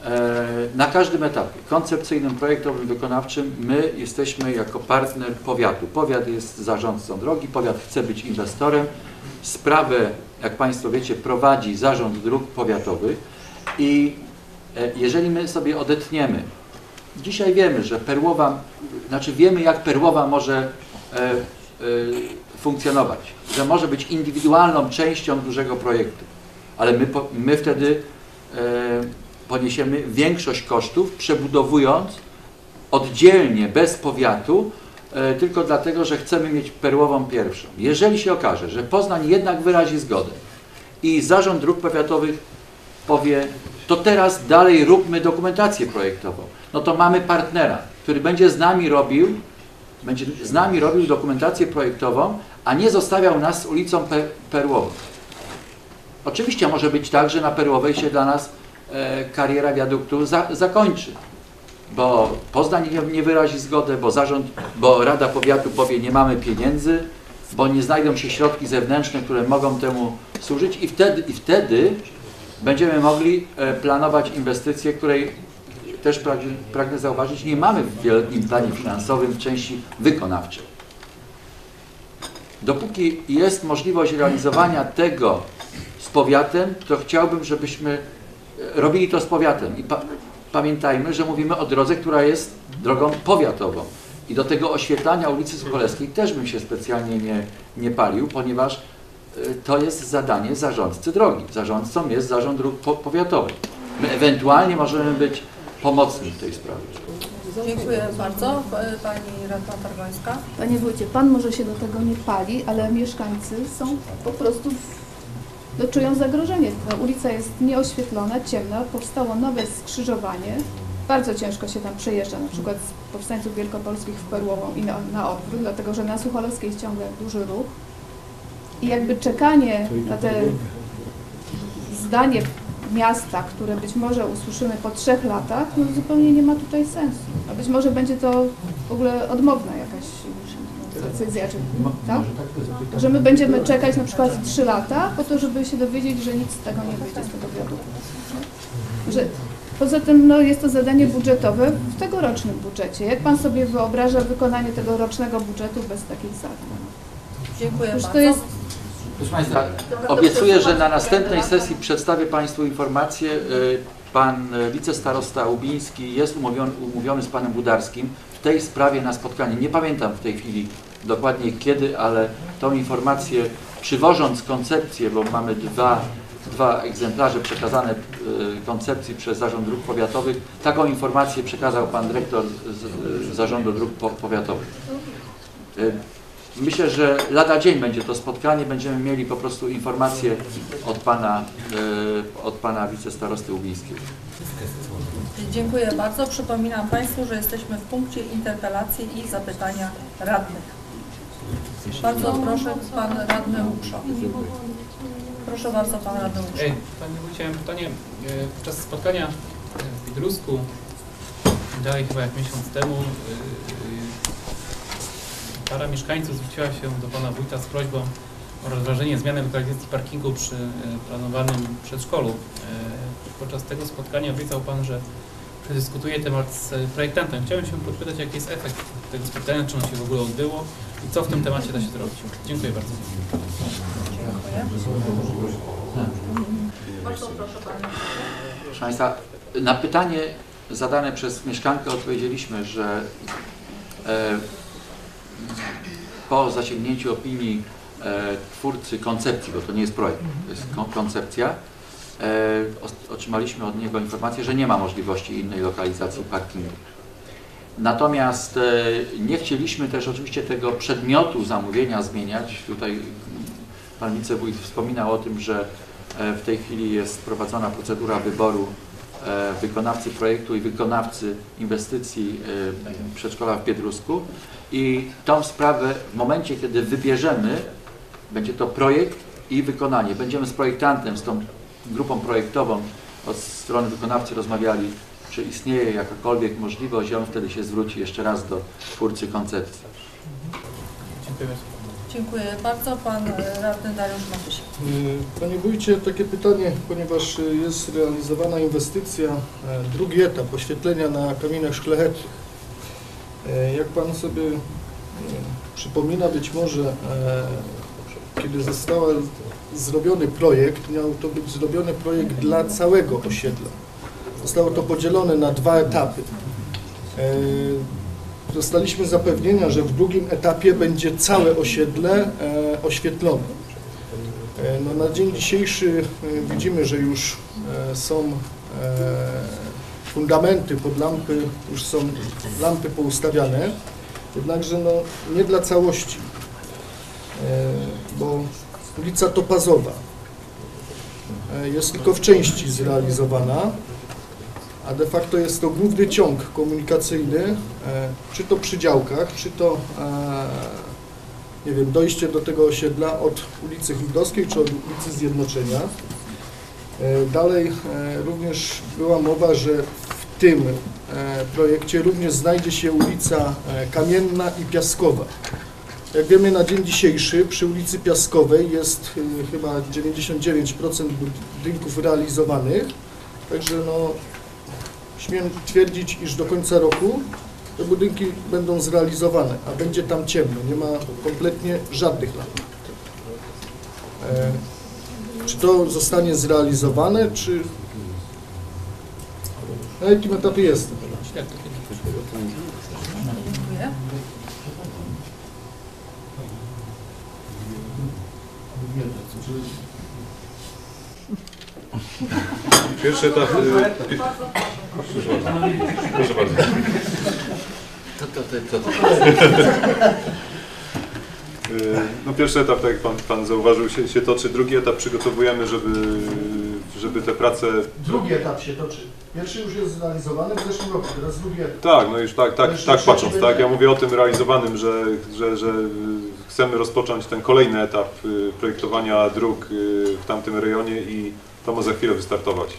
e, na każdym etapie koncepcyjnym, projektowym, wykonawczym my jesteśmy jako partner powiatu. Powiat jest zarządcą drogi, powiat chce być inwestorem. Sprawę, jak Państwo wiecie, prowadzi Zarząd Dróg Powiatowych i e, jeżeli my sobie odetniemy, dzisiaj wiemy, że Perłowa, znaczy wiemy jak Perłowa może e, funkcjonować, że może być indywidualną częścią dużego projektu, ale my, my wtedy e, poniesiemy większość kosztów, przebudowując oddzielnie, bez powiatu, e, tylko dlatego, że chcemy mieć perłową pierwszą. Jeżeli się okaże, że Poznań jednak wyrazi zgodę i Zarząd Dróg Powiatowych powie, to teraz dalej róbmy dokumentację projektową, no to mamy partnera, który będzie z nami robił będzie z nami robił dokumentację projektową, a nie zostawiał nas z ulicą Pe Perłową. Oczywiście może być tak, że na Perłowej się dla nas e, kariera wiaduktu za, zakończy, bo Poznań nie, nie wyrazi zgody, bo zarząd, bo Rada Powiatu powie nie mamy pieniędzy, bo nie znajdą się środki zewnętrzne, które mogą temu służyć i wtedy, i wtedy będziemy mogli e, planować inwestycje, której też pragnę, pragnę zauważyć, nie mamy w wieloletnim planie finansowym w części wykonawczej. Dopóki jest możliwość realizowania tego z powiatem, to chciałbym, żebyśmy e, robili to z powiatem. I pa, pamiętajmy, że mówimy o drodze, która jest drogą powiatową. I do tego oświetlania ulicy Sucholewskiej też bym się specjalnie nie, nie palił, ponieważ e, to jest zadanie zarządcy drogi. Zarządcą jest zarząd dróg po, powiatowych. My ewentualnie możemy być pomocni w tej sprawie. Dziękuję bardzo. E, Pani Radna Targońska. Panie wójcie, pan może się do tego nie pali, ale mieszkańcy są po prostu, no, czują zagrożenie. Ta ulica jest nieoświetlona, ciemna, powstało nowe skrzyżowanie. Bardzo ciężko się tam przejeżdża, na przykład z powstańców wielkopolskich w Perłową i na, na odwrót, dlatego że na Sucholowskiej jest ciągle duży ruch. I jakby czekanie na te zdanie miasta, które być może usłyszymy po trzech latach, no zupełnie nie ma tutaj sensu. A być może będzie to w ogóle odmowna jakaś decyzja, czy, tak? Że my będziemy czekać na przykład trzy lata po to, żeby się dowiedzieć, że nic z tego nie wyjdzie, z tego wiaduktu. Że Poza tym no, jest to zadanie budżetowe w tegorocznym budżecie. Jak Pan sobie wyobraża wykonanie tego rocznego budżetu bez takich zadań? Dziękuję Przecież to bardzo. Proszę Państwa, obiecuję, że na następnej sesji przedstawię Państwu informację. Y, Pan wicestarosta Ubiński jest umówiony, umówiony z Panem Budarskim w tej sprawie na spotkanie. Nie pamiętam w tej chwili dokładnie kiedy, ale tą informację przywożąc koncepcję, bo mamy dwa, dwa egzemplarze przekazane y, koncepcji przez Zarząd Dróg Powiatowych, taką informację przekazał Pan Dyrektor z, Zarządu Dróg Po- Powiatowych. Myślę, że lada dzień będzie to spotkanie, będziemy mieli po prostu informacje od pana, e, od pana wicestarosty Ubińskiego. Dziękuję bardzo. Przypominam Państwu, że jesteśmy w punkcie interpelacji i zapytania radnych. Bardzo proszę Pan Radny Łukasza. Proszę bardzo, Pan Radny. Ej, Panie Wójcie, mam pytanie. E, Podczas spotkania w Bidrusku, dalej chyba jak miesiąc temu, e, para mieszkańców zwróciła się do Pana Wójta z prośbą o rozważenie zmiany lokalizacji parkingu przy e, planowanym przedszkolu. E, Podczas tego spotkania obiecał Pan, że przedyskutuje temat z projektantem. Chciałem się podpytać, jaki jest efekt tego spotkania, czy on się w ogóle odbyło i co w tym temacie da się zrobić. Dziękuję bardzo. Bardzo proszę Panie. Proszę Państwa, na pytanie zadane przez mieszkankę odpowiedzieliśmy, że e, po zasięgnięciu opinii e, twórcy koncepcji, bo to nie jest projekt, to jest kon- koncepcja, e, otrzymaliśmy od niego informację, że nie ma możliwości innej lokalizacji parkingu. Natomiast e, nie chcieliśmy też oczywiście tego przedmiotu zamówienia zmieniać. Tutaj Pan Wicewójt wspominał o tym, że e, w tej chwili jest prowadzona procedura wyboru e, wykonawcy projektu i wykonawcy inwestycji e, przedszkola w Biedrusku i tą sprawę w momencie, kiedy wybierzemy, będzie to projekt i wykonanie. Będziemy z projektantem, z tą grupą projektową od strony wykonawcy rozmawiali, czy istnieje jakakolwiek możliwość i on wtedy się zwróci jeszcze raz do twórcy koncepcji. Dziękuję bardzo. Dziękuję bardzo. Pan e, Radny Dariusz Matysiak. Y, Panie Wójcie, takie pytanie, ponieważ jest realizowana inwestycja, e, drugi etap oświetlenia na kamieniach szlachetnych. E, Jak Pan sobie y, przypomina, być może e, kiedy został zrobiony projekt, miał to być zrobiony projekt dla całego osiedla. Zostało to podzielone na dwa etapy. E, Dostaliśmy zapewnienia, że w drugim etapie będzie całe osiedle e, oświetlone. E, No, na dzień dzisiejszy e, widzimy, że już e, są e, fundamenty pod lampy, już są lampy poustawiane, jednakże no, nie dla całości, e, bo ulica Topazowa e, jest tylko w części zrealizowana, a de facto jest to główny ciąg komunikacyjny, e, czy to przy działkach, czy to nie wiem, dojście do tego osiedla od ulicy Chmielowskiej czy od ulicy Zjednoczenia. E, Dalej e, również była mowa, że w tym e, projekcie również znajdzie się ulica Kamienna i Piaskowa. Jak wiemy na dzień dzisiejszy przy ulicy Piaskowej jest chyba 99% budynków realizowanych, także no śmiem twierdzić, iż do końca roku te budynki będą zrealizowane, a będzie tam ciemno, nie ma kompletnie żadnych lamp. Czy to zostanie zrealizowane, czy na jakim etapie jest? Jak to kiedyś? Dziękuję. Pierwszy etap... y, Proszę bardzo. Proszę bardzo. To, to, to, to, No pierwszy etap, tak jak pan, pan zauważył, się, się toczy. Drugi etap przygotowujemy, żeby, żeby te prace... Drugi etap się toczy. Pierwszy już jest zrealizowany w zeszłym roku, teraz drugi etap. Tak, no już tak, tak, tak patrząc, będzie? tak. Ja mówię o tym realizowanym, że, że, że y, chcemy rozpocząć ten kolejny etap y, projektowania dróg w tamtym rejonie i to ma za chwilę wystartować.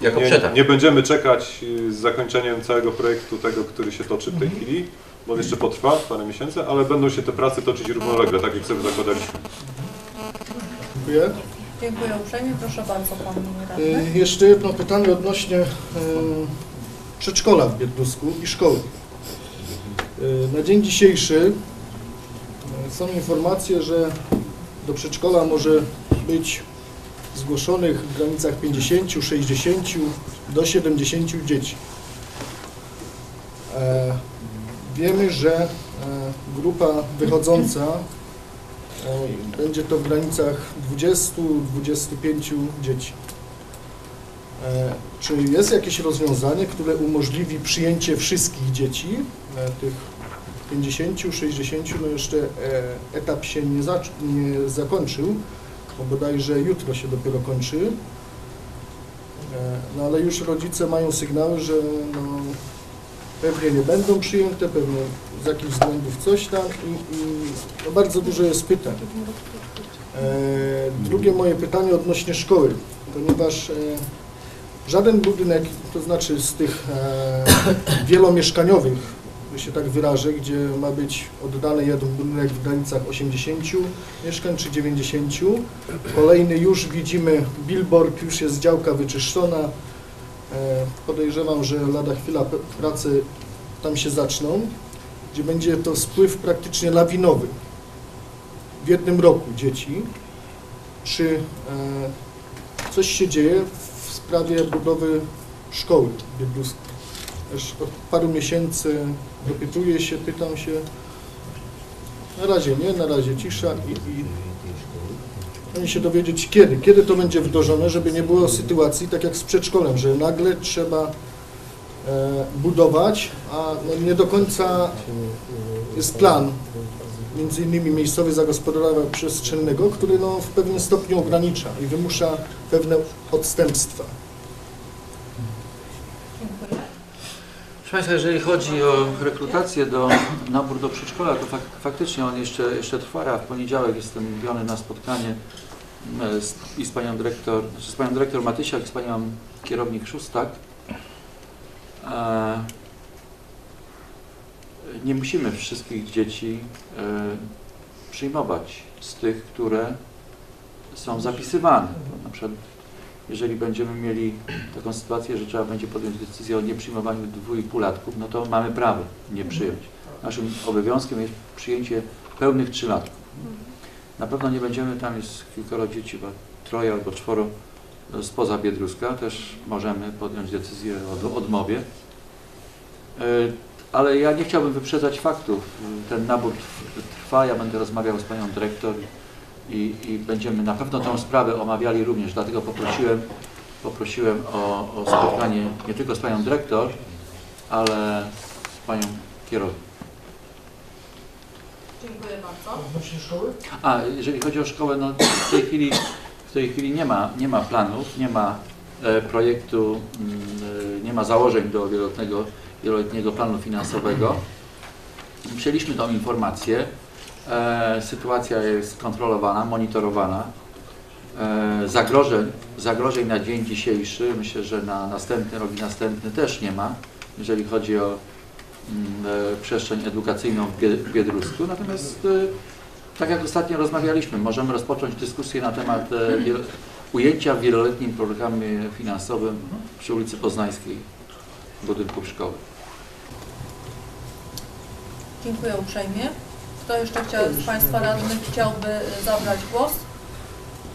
Jako Nie, nie będziemy czekać z zakończeniem całego projektu, tego, który się toczy w tej chwili, bo on jeszcze potrwa parę miesięcy, ale będą się te prace toczyć równolegle, tak jak sobie zakładaliśmy. Dziękuję. Dziękuję uprzejmie. Proszę bardzo, Pan Radny. Y, Jeszcze jedno pytanie odnośnie y, przedszkola w Biedrusku i szkoły. Y, Na dzień dzisiejszy y, są informacje, że do przedszkola może być zgłoszonych w granicach 50, 60 do 70 dzieci. E, Wiemy, że e, grupa wychodząca e, będzie to w granicach 20-25 dzieci. E, Czy jest jakieś rozwiązanie, które umożliwi przyjęcie wszystkich dzieci, tych 50, 60, no jeszcze etap się nie, nie zakończył, bo bodajże jutro się dopiero kończy. No ale już rodzice mają sygnały, że no, pewnie nie będą przyjęte, pewnie z jakichś względów coś tam i, i no bardzo dużo jest pytań. E, Drugie moje pytanie odnośnie szkoły, ponieważ e, żaden budynek, to znaczy z tych e, wielomieszkaniowych, że się tak wyrażę, gdzie ma być oddany jeden budynek w granicach 80 mieszkań czy 90, kolejny już widzimy billboard, już jest działka wyczyszczona, Podejrzewam, że lada chwila p- prace tam się zaczną, gdzie będzie to spływ praktycznie lawinowy w jednym roku dzieci. Czy e, coś się dzieje w sprawie budowy szkoły biedluskiej? Już od paru miesięcy dopytuję się, pytam się. Na razie nie, na razie cisza i, i Chcę się dowiedzieć kiedy, kiedy to będzie wdrożone, żeby nie było sytuacji tak jak z przedszkolem, że nagle trzeba e, budować, a no, nie do końca jest plan, między innymi miejscowy zagospodarowania przestrzennego, który no, w pewnym stopniu ogranicza i wymusza pewne odstępstwa. Proszę Państwa, jeżeli chodzi o rekrutację do nabór do przedszkola, to fak, faktycznie on jeszcze, jeszcze trwa. W poniedziałek jestem umówiony na spotkanie e, z, i z panią dyrektor, znaczy z panią dyrektor Matysiak i z panią kierownik Szóstak. E, nie musimy wszystkich dzieci e, przyjmować z tych, które są zapisywane. Na przykład jeżeli będziemy mieli taką sytuację, że trzeba będzie podjąć decyzję o nieprzyjmowaniu dwójpółlatków, no to mamy prawo nie przyjąć. Naszym obowiązkiem jest przyjęcie pełnych trzylatków. Na pewno nie będziemy, tam jest kilkoro dzieci, chyba troje albo czworo e, spoza Biedruska, też możemy podjąć decyzję o odmowie. E, Ale ja nie chciałbym wyprzedzać faktów. Ten nabór trwa, ja będę rozmawiał z panią dyrektor i, i będziemy na pewno tę sprawę omawiali również, dlatego poprosiłem, poprosiłem o, o spotkanie nie tylko z panią dyrektor, ale z panią kierownik. Dziękuję bardzo. A jeżeli chodzi o szkołę, no w tej chwili, w tej chwili nie, ma, nie ma planów, nie ma e, projektu, mm, e, nie ma założeń do wieloletniego, wieloletniego planu finansowego. Przyjęliśmy tą informację. E, sytuacja jest kontrolowana, monitorowana. E, zagrożeń, zagrożeń na dzień dzisiejszy, myślę, że na następny rok i następny też nie ma, jeżeli chodzi o mm, e, przestrzeń edukacyjną w Bie- w Biedrusku. Natomiast e, tak jak ostatnio rozmawialiśmy, możemy rozpocząć dyskusję na temat e, ujęcia w wieloletnim programie finansowym przy ulicy Poznańskiej budynków szkoły. Dziękuję uprzejmie. Kto jeszcze chciał, z Państwa radnych chciałby y, zabrać głos?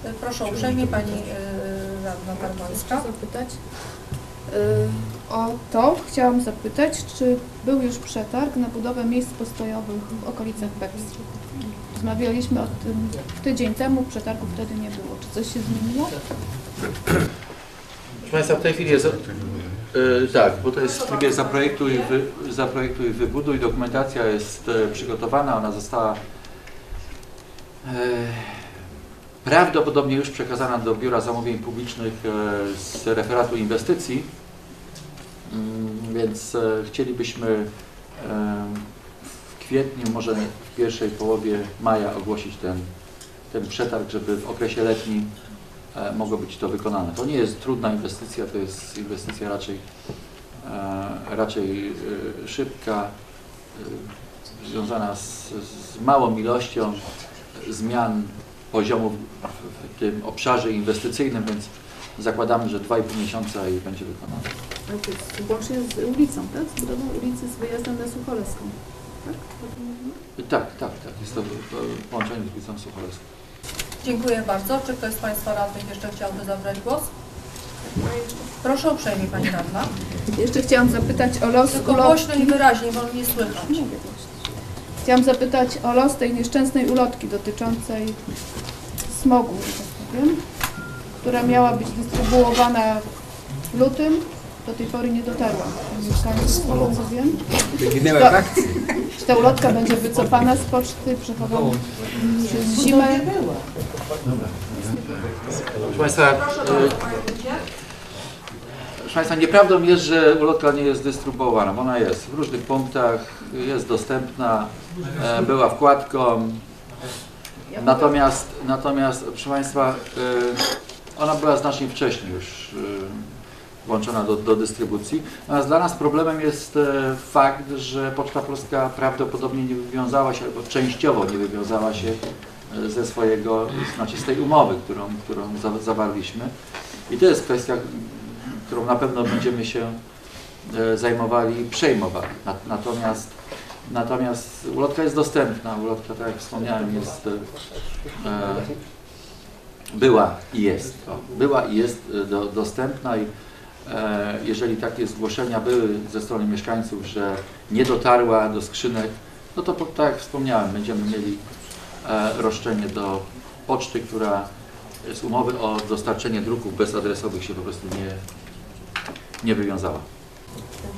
Y, Proszę uprzejmie Pani y, Radna Karwańska. zapytać. O to chciałam zapytać, czy był już przetarg na budowę miejsc postojowych w okolicach Pepsi? Rozmawialiśmy o tym tydzień temu, przetargu wtedy nie było. Czy coś się zmieniło? Proszę Państwa, w tej chwili jest... e, tak, bo to jest w trybie zaprojektuj, wy, zaprojektuj, wybuduj. Dokumentacja jest e, przygotowana, ona została e, prawdopodobnie już przekazana do Biura Zamówień Publicznych z referatu inwestycji. Mm, Więc chcielibyśmy w kwietniu, może w pierwszej połowie maja ogłosić ten, ten przetarg, żeby w okresie letnim mogło być to wykonane. To nie jest trudna inwestycja, to jest inwestycja raczej, e, raczej e, szybka, e, związana z, z małą ilością zmian poziomu w, tym obszarze inwestycyjnym, więc zakładamy, że 2,5 miesiąca i będzie wykonane. Jest Łącznie z ulicą, tak? Z budową ulicy z wyjazdem na Sucholeską. Tak? Tak, tak, tak. Jest to, to połączenie z ulicą Sucholeską. Dziękuję bardzo. Czy ktoś z Państwa radnych jeszcze chciałby zabrać głos? Proszę uprzejmie Pani Radna. Jeszcze chciałam zapytać o los Tylko ulotki. głośno i wyraźnie, bo nie słychać. Chciałam zapytać o los tej nieszczęsnej ulotki dotyczącej smogu, że tak powiem, która miała być dystrybuowana w lutym. Do tej pory nie dotarła do mieszkańców, z tego co wiem. Wyginęła To- akcji. Czy ta ulotka będzie wycofana z poczty, przechowana przez zimę? Proszę Państwa, e, Proszę Państwa, nieprawdą jest, że ulotka nie jest dystrybuowana. Ona jest w różnych punktach, jest dostępna, e, była wkładką. Natomiast, natomiast proszę Państwa, y, ona była znacznie wcześniej już włączona do, do dystrybucji. Natomiast dla nas problemem jest e, fakt, że Poczta Polska prawdopodobnie nie wywiązała się, albo częściowo nie wywiązała się e, ze swojego, znaczy z tej umowy, którą, którą za- zawarliśmy. I to jest kwestia, którą na pewno będziemy się e, zajmowali i przejmowali. Nat- Natomiast, natomiast ulotka jest dostępna. Ulotka, tak jak wspomniałem, jest była i jest. Była i jest do, dostępna i jeżeli takie zgłoszenia były ze strony mieszkańców, że nie dotarła do skrzynek, no to tak jak wspomniałem, będziemy mieli e, roszczenie do poczty, która z umowy o dostarczenie druków bezadresowych się po prostu nie, nie wywiązała.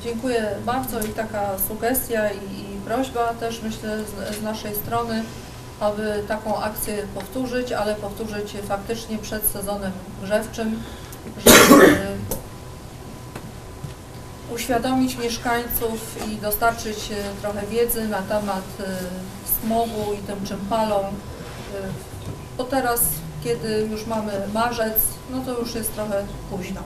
Dziękuję bardzo i taka sugestia i, i prośba też myślę z, z naszej strony, aby taką akcję powtórzyć, ale powtórzyć faktycznie przed sezonem grzewczym, żeby uświadomić mieszkańców i dostarczyć e, trochę wiedzy na temat e, smogu i tym czym palą. E, Bo teraz, kiedy już mamy marzec, no to już jest trochę późno.